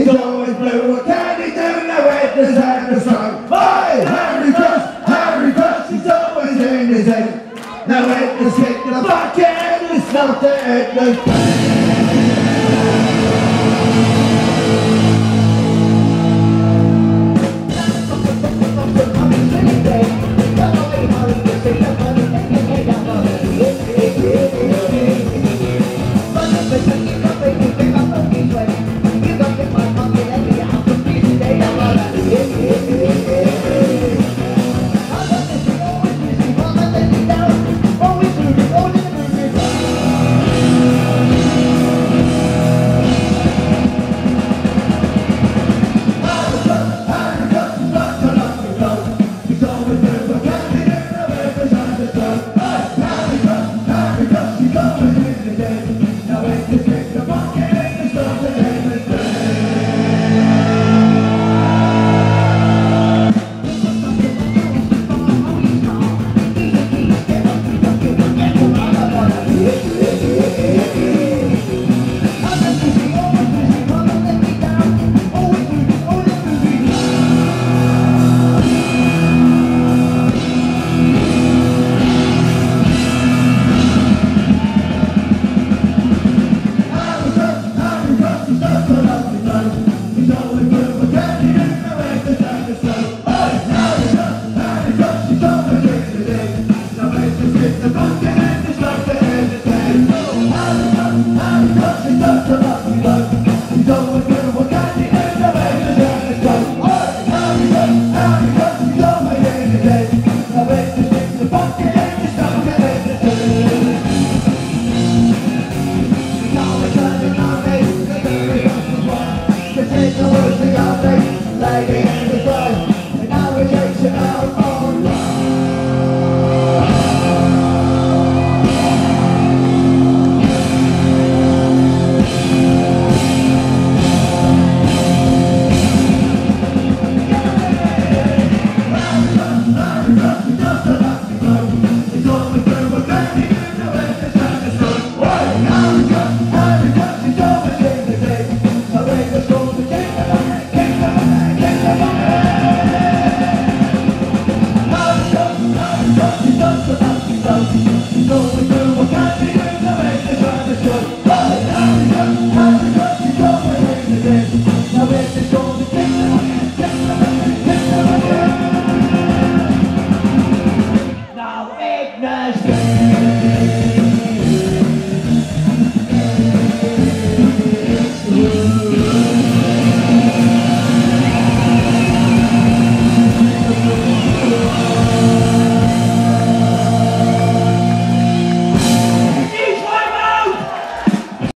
He's always blue. What can he do now with his head the sun? Hey, Harry Cross, Harry Cross, he's always in his head. Now with the stick in the bucket, it's not the end I'm not ignorance.